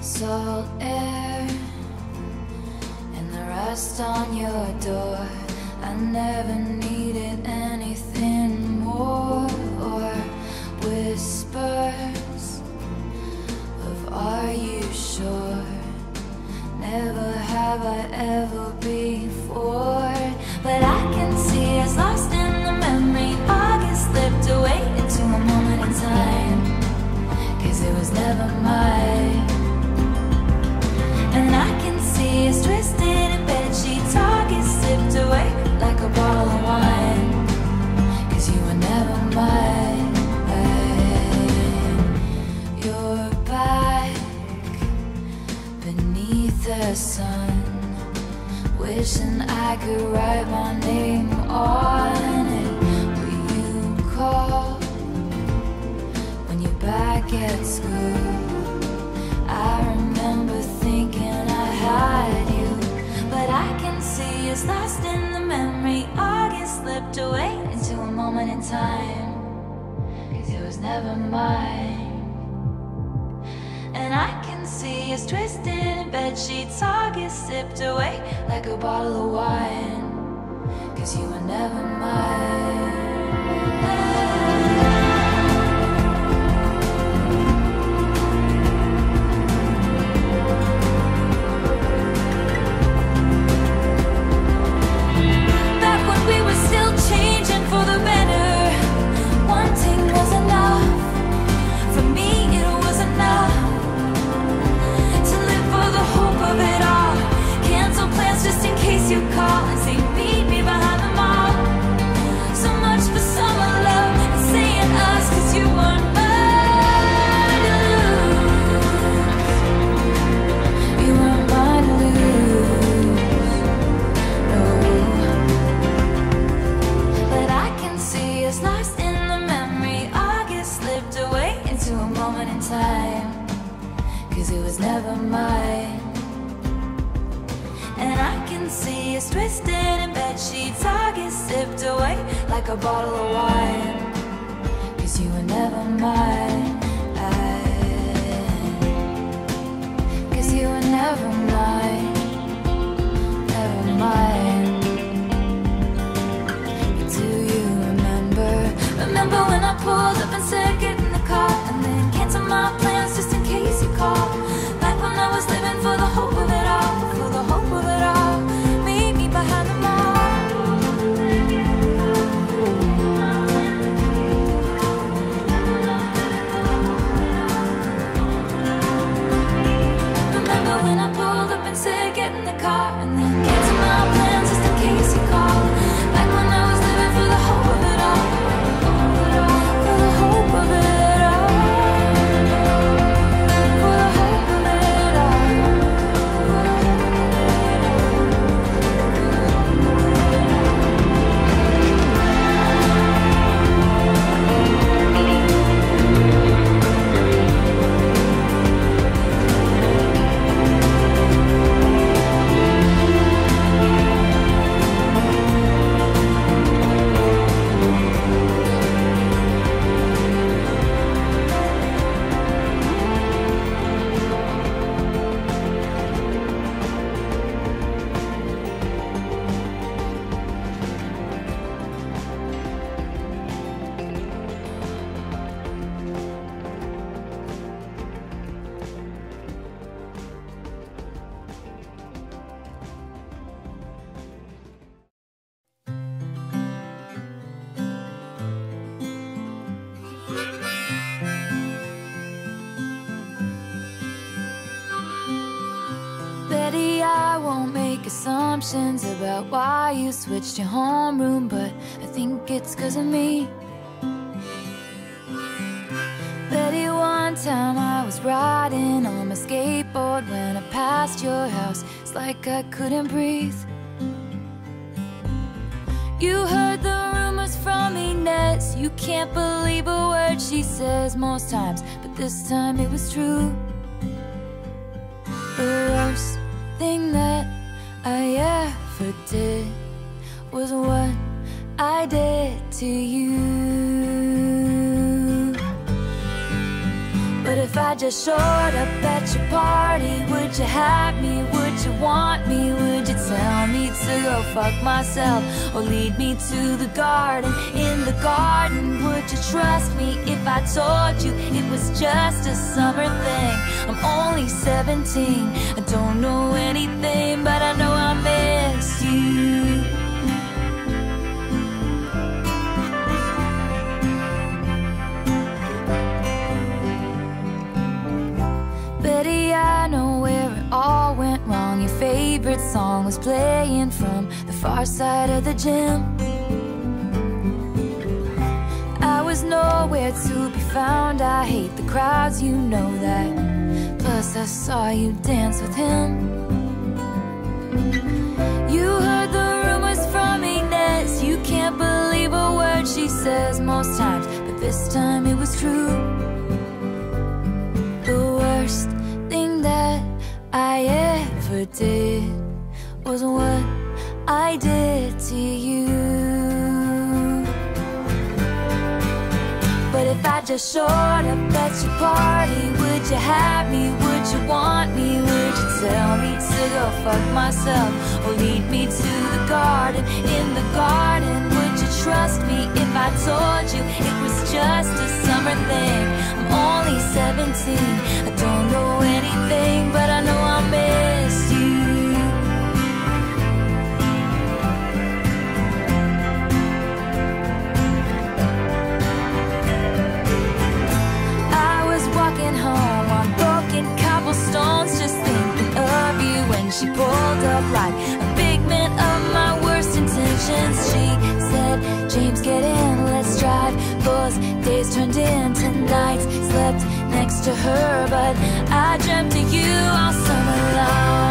salt air and the rust on your door. I never needed anything more or whispers of Are you sure? Never have I ever before, a bottle of you were never mine. You're back beneath the sun. Wishing I could write my name on it. You call when you're back at school? Slipped away into a moment in time, cause it was never mine. And I can see us twisted in bed sheets. August sipped away like a bottle of wine. Cause you were never mine. Twisted in bed sheets. August sipped away like a bottle of wine. Cause you were never mine. Cause you were never mine. Never mine. Do you remember? Remember when I pulled up and said assumptions about why you switched your homeroom, but I think it's cause of me. Betty, one time I was riding on my skateboard when I passed your house. It's like I couldn't breathe. You heard the rumors from Inez. You can't believe a word she says most times, but this time it was true. Was what I did to you. But if I just showed up at your party, would you have me? Would you want me? Would you tell me to go fuck myself or lead me to the garden? In the garden, would you trust me if I told you it was just a summer thing? I'm only 17, I don't know anything, but I know I miss you. All went wrong. Your favorite song was playing from the far side of the gym. I was nowhere to be found. I hate the crowds, you know that. Plus, I saw you dance with him. You heard the rumors from Inez. You can't believe a word she says most times, but this time it was true. Did was what I did to you. But if I just showed up at your party, would you have me? Would you want me? Would you tell me to go fuck myself or lead me to the garden? In the garden, would you trust me if I told you it was just a summer thing? I'm only 17, I don't know anything, but I she pulled up like a figment of my worst intentions. She said, James, get in, let's drive. Those days turned into nights, slept next to her, but I dreamt of you all summer long.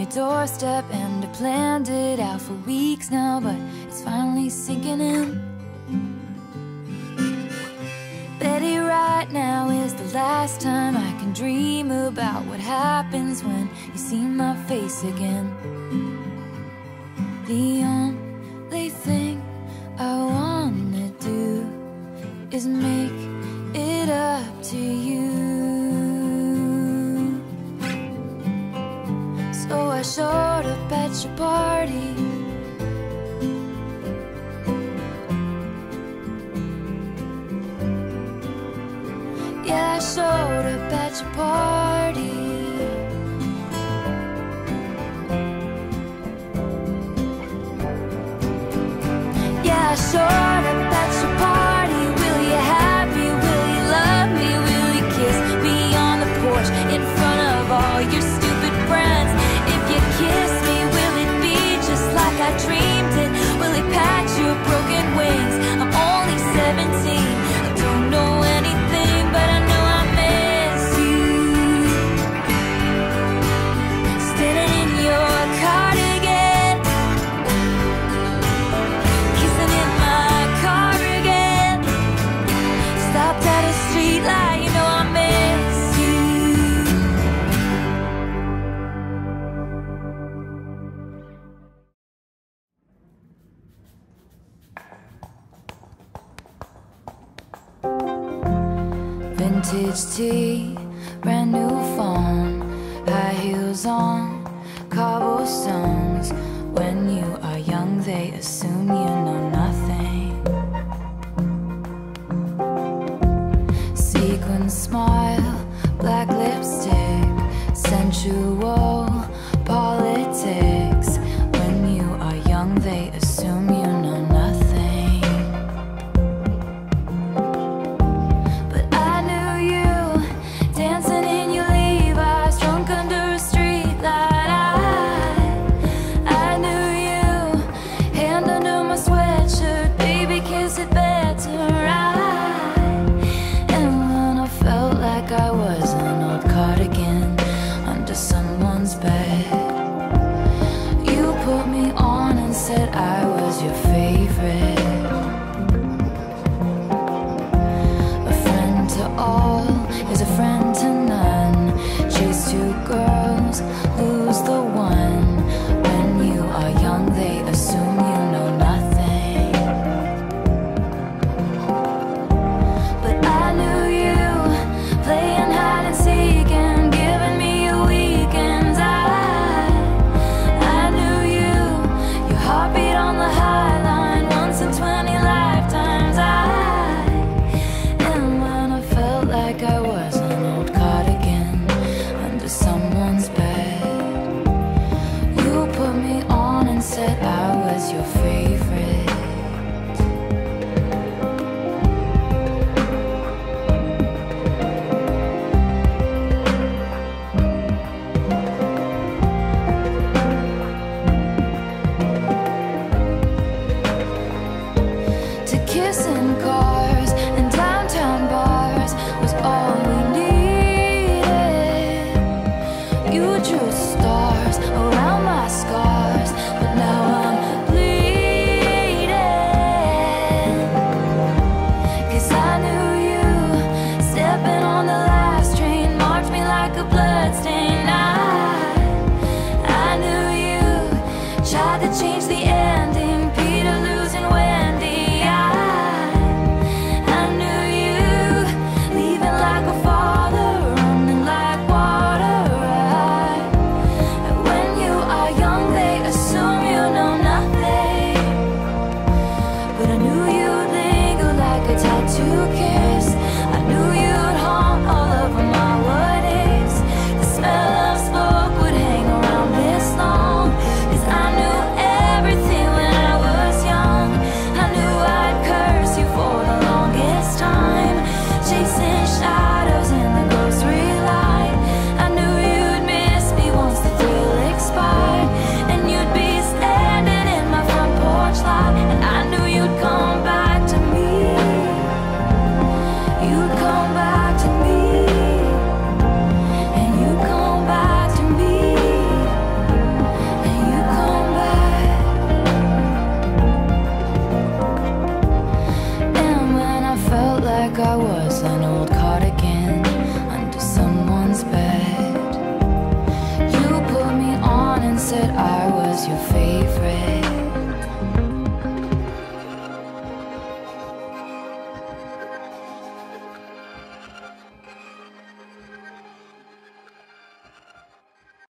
Your doorstep and I planned it out for weeks now, but it's finally sinking in. Betty, right now is the last time I can dream about what happens when you see my face again. The Up at your party. Vintage tea, brand new phone, high heels on, cobblestones. When you are young, they assume you know nothing. Sequin smile, black lipstick, sensual I was an old